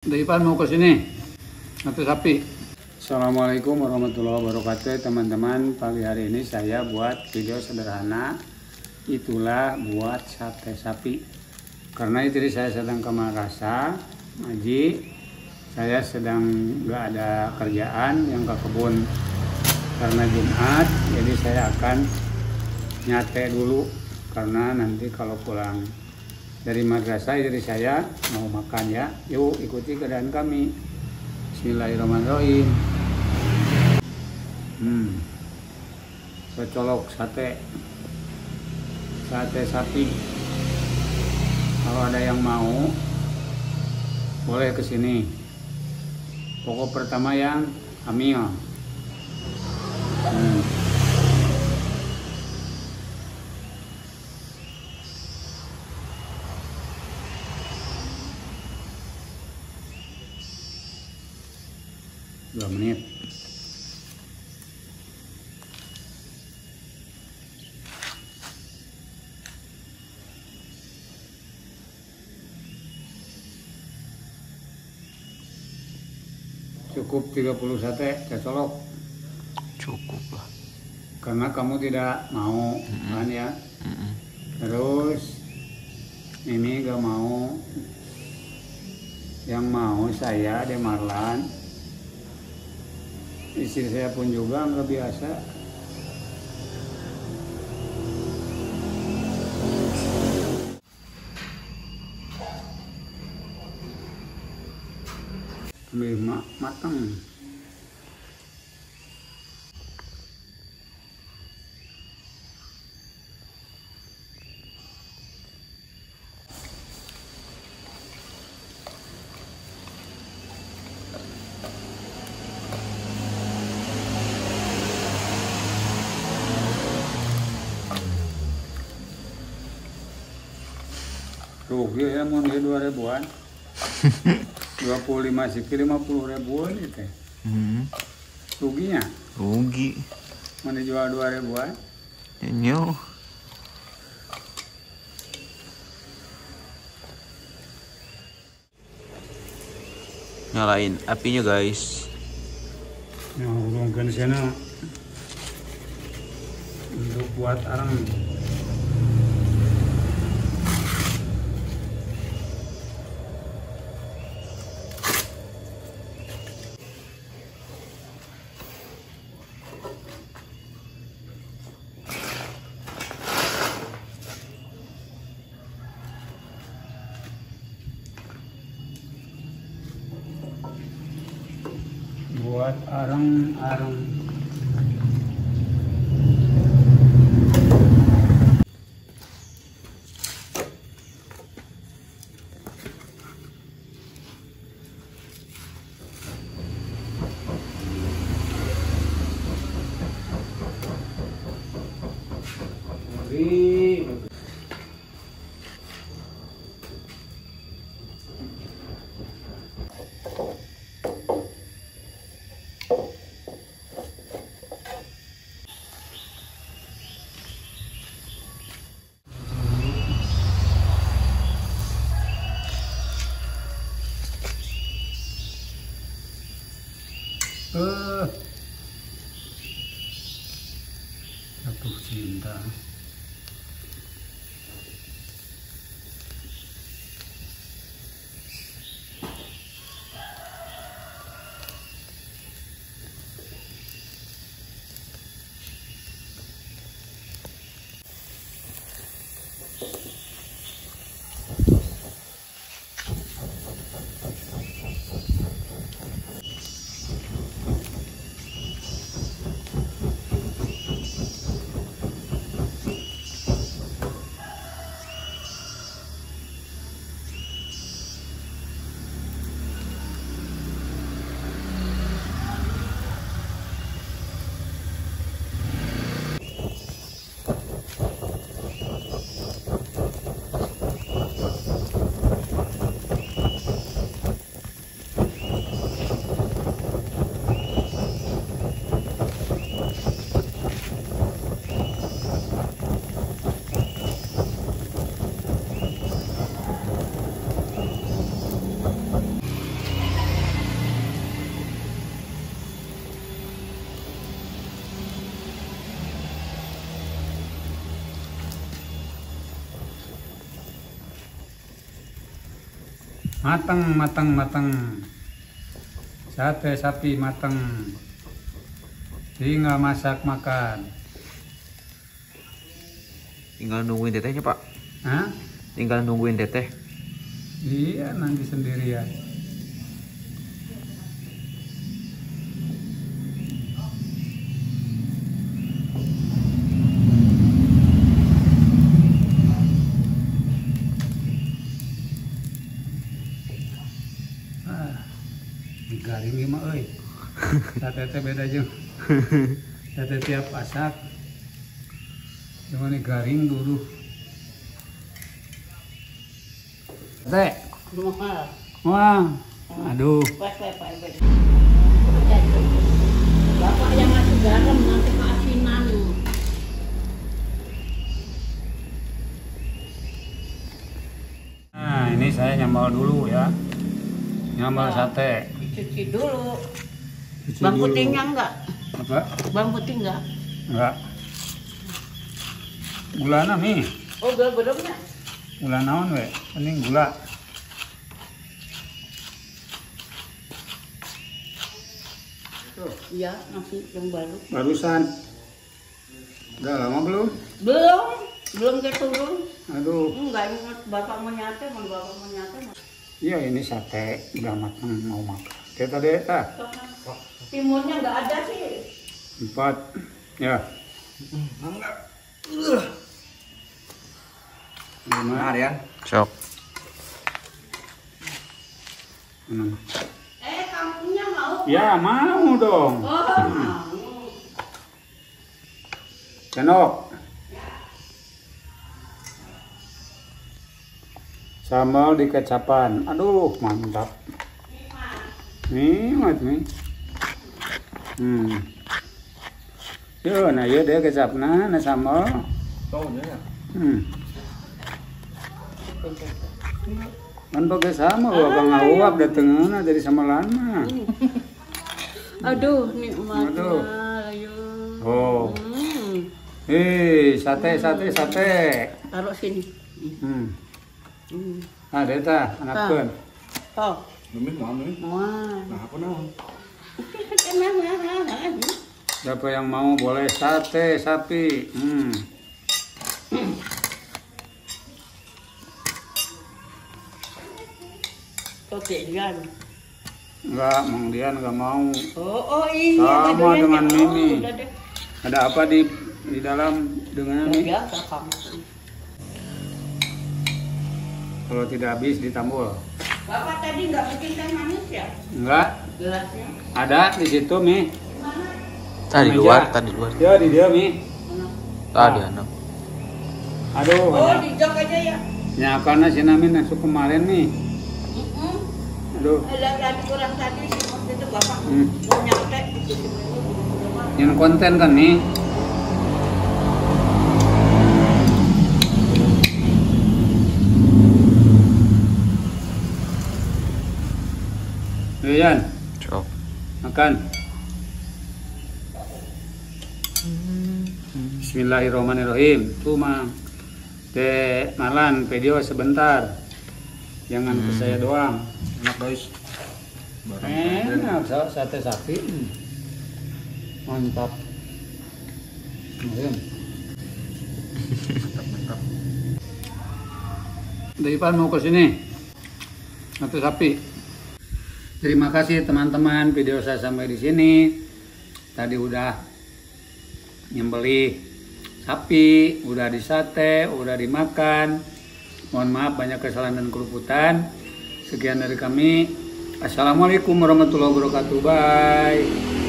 Ipan mau ke sini. Satu sapi. Assalamualaikum warahmatullahi wabarakatuh teman-teman. Pagi hari ini saya buat video sederhana. Itulah buat sate sapi. Karena istri saya sedang ke Makassar, Maji. Saya sedang nggak ada kerjaan yang ke kebun karena Jumat. Jadi saya akan nyate dulu karena nanti kalau pulang dari madrasah dari saya mau makan ya. Yuk ikuti keadaan kami. Bismillahirrahmanirrahim. Hmm. Secolok sate. Sate sapi. Kalau ada yang mau boleh ke sini. Pokok pertama yang amil. Hmm. Dua menit. Cukup 30 sate saya colok. Cukup lah. Karena kamu tidak mau kan ya? Mm-mm. terus ini gak mau. Yang mau saya de Marlan istri saya pun juga nggak biasa. Ma- matang rugi ya mau dia dua ribuan. Dua puluh lima siki lima puluh ribuan itu Hmm, ruginya? Rugi. Mau dijual dua ribuan? Nyo nyalain apinya guys. Nah urungkan sana untuk buat arang buat arang-arang Ngeri. Eh. Mateng, mateng, mateng. Sate sapi mateng. Tinggal masak makan. Tinggal nungguin tetehnya pak. Hah? Tinggal nungguin teteh. Iya, nanti sendirian. Garing ini mah euy. Sate teh beda jeung. Sate tiap masak. Cuma ini garing dulu. Teh. Wah, aduh. Bapak yang ngasih garam nanti keasinan. Nah, ini saya nyambal dulu ya. Nyambal sate. Dicuci dulu. Cuci Bang dulu. putingnya enggak? Apa? Bang putih enggak? Enggak. Gulana nih. Oh, belum belum ya? Gula naon we? Mending gula. Tuh, Iya, nasi yang baru. barusan. Udah lama belum? Belum, belum ke turun. Aduh. Enggak ingat bapak mau nyate, mau bapak mau nyate. Iya ini sate udah matang mau makan. Kita deh ta. Timunnya enggak ada sih. Empat. Ya. Lima. ya. Sok. Enam. Eh, kamunya mau? Ya mau dong. Oh, mau. Sambal di kecapan. Aduh, mantap. Nikmat nih. Hmm. Yo, nah iya deh kecapna, nah sambal. Hmm. Kan pakai sama, gua bang awap datengna dari samalan mah. Aduh, nikmatnya. Aduh. Ayo. Oh. Hmm. Hei, sate, sate, sate. Taruh sini. Hmm. Hmm. Ah, deta, anakkeun. Oh. Demi mau nih. Wah. Nah apa naon? Siapa yang mau boleh sate sapi. Hmm. Jan. Enggak, Mang Dian enggak mau. Oh, oh ini Sama dengan Mimi. Ada apa di di dalam dengan ini? Kalau tidak habis ditambul. Bapak tadi nggak bikin teh manis ya? Enggak, Gelasnya? ada di situ, Mi. Tadi Meja. luar, tadi luar. Ya, di dia, Mi. Tadi anak. Aduh, Oh, di jok aja ya? Ya, karena si Namin masuk kemarin nih. Mm-mm. Aduh, Ada lagi kurang tadi waktu itu bapak Hmm. mau nyampe. yang konten kan nih. Yan, Sok. makan. Bismillahirrahmanirrahim. Tuh mah teh malan video sebentar. Jangan ke saya doang. Enak guys. Enak sa- sate sapi. Mantap. Ayam. Dari Ipan mau ke sini. Sate sapi. Terima kasih teman-teman video saya sampai di sini. Tadi udah nyembeli sapi, udah disate, udah dimakan. Mohon maaf banyak kesalahan dan keruputan. Sekian dari kami. Assalamualaikum warahmatullahi wabarakatuh. Bye.